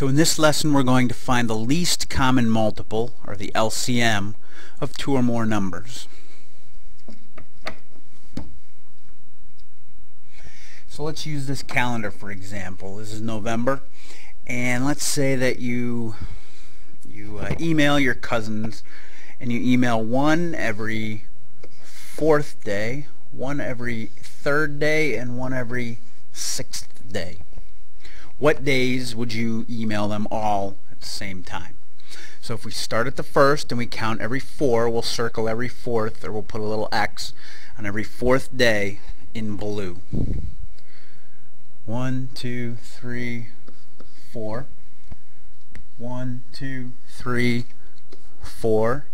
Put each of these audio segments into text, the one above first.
So in this lesson we're going to find the least common multiple, or the LCM, of two or more numbers. So let's use this calendar for example. This is November and let's say that you you uh, email your cousins and you email one every fourth day, one every third day, and one every sixth day. What days would you email them all at the same time? So if we start at the first and we count every four, we'll circle every fourth, or we'll put a little X on every fourth day in blue. One, two, three, four. One, two, three, four.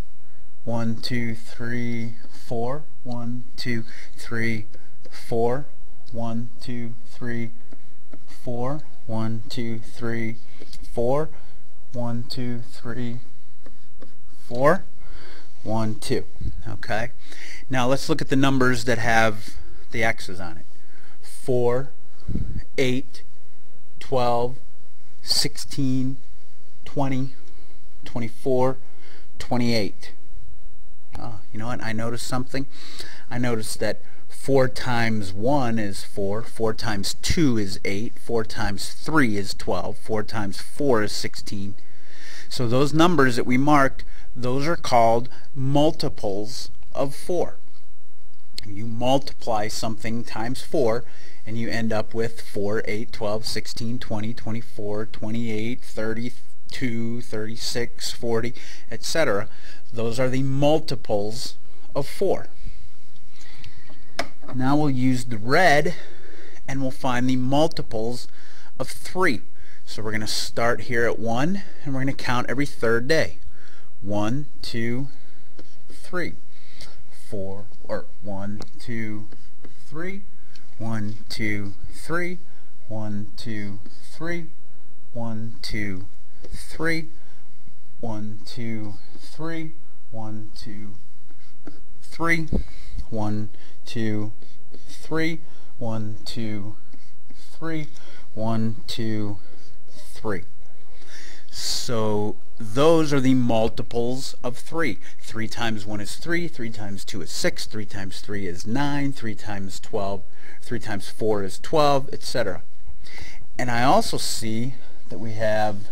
One, two, three, four. One, two, three, four. One, two, three, four. One, two, three, four. One, two, three, four. One, two. Okay. Now let's look at the numbers that have the X's on it. 4, 8, 12, 16, 20, 24, 28. Oh, you know what? I noticed something. I noticed that 4 times 1 is 4, 4 times 2 is 8, 4 times 3 is 12, 4 times 4 is 16. So those numbers that we marked, those are called multiples of 4. You multiply something times 4 and you end up with 4, 8, 12, 16, 20, 24, 28, 32, 36, 40, etc. Those are the multiples of 4. Now we'll use the red and we'll find the multiples of 3. So we're going to start here at 1 and we're going to count every third day. 1, 2, 3, 4, or 1, 2, 3, 1, 2, 3, 1, 2, 3, 1, 2, 3, 1, 2, 3, 1, 2, 3, 1, 2, 3, 1, 2, 3, 1, 2, 3. So those are the multiples of 3. 3 times 1 is 3, 3 times 2 is 6, 3 times 3 is 9, 3 times 12, 3 times 4 is 12, etc. And I also see that we have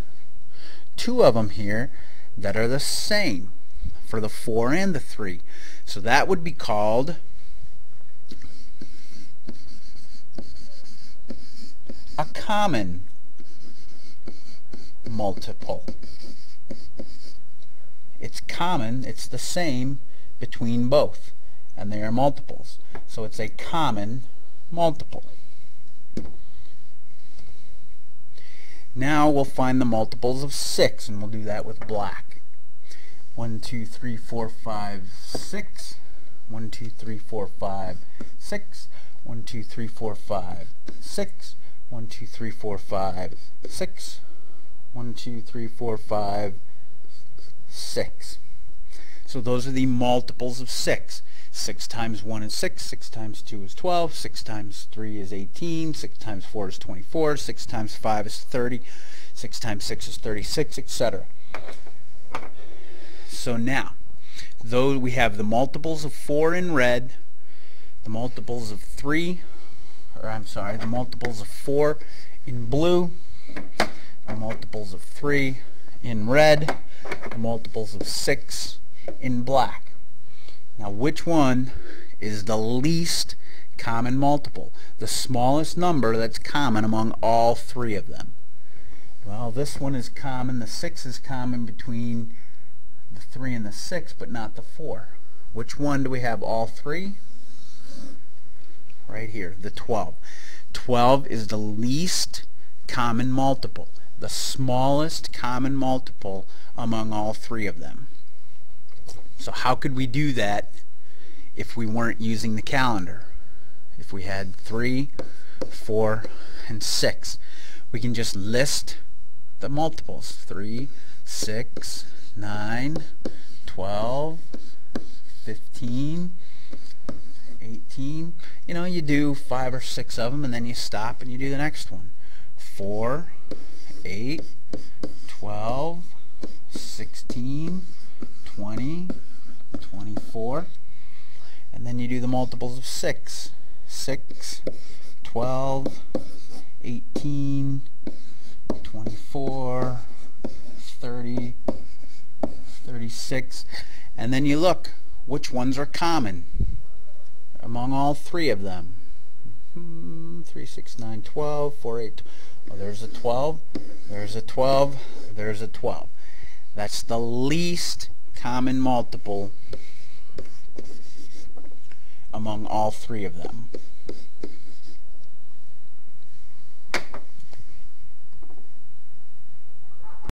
two of them here that are the same for the 4 and the 3. So that would be called a common multiple. It's common, it's the same between both, and they are multiples. So it's a common multiple. Now we'll find the multiples of 6, and we'll do that with black. 1, 2, 3, 4, 5, 6. 1, 2, 3, 4, 5, 6. 1, 2, 3, 4, 5, 6. 1, 2, 3, 4, 5, 6. 1, 2, 3, 4, 5, 6. So those are the multiples of 6. 6 times 1 is 6, 6 times 2 is 12, 6 times 3 is 18, 6 times 4 is 24, 6 times 5 is 30, 6 times 6 is 36, etc. So now, though we have the multiples of 4 in red, the multiples of 3, or I'm sorry, the multiples of 4 in blue, the multiples of 3 in red, the multiples of 6 in black. Now which one is the least common multiple? The smallest number that's common among all three of them. Well, this one is common. The 6 is common between the 3 and the 6, but not the 4. Which one do we have all three? Right here, the 12. 12 is the least common multiple, the smallest common multiple among all three of them. So how could we do that if we weren't using the calendar? If we had 3, 4, and 6. We can just list the multiples. 3, 6, 9, 12, 15, 18. You know, you do 5 or 6 of them and then you stop and you do the next one. 4, 8, 12, 16, 20, 24. And then you do the multiples of 6. 6, 12, 18, 24, 30, 36. And then you look which ones are common among all three of them. Hmm, 3, 6, 9, 12, 4, 8. Oh, there's a 12, there's a 12, there's a 12. That's the least common multiple among all three of them.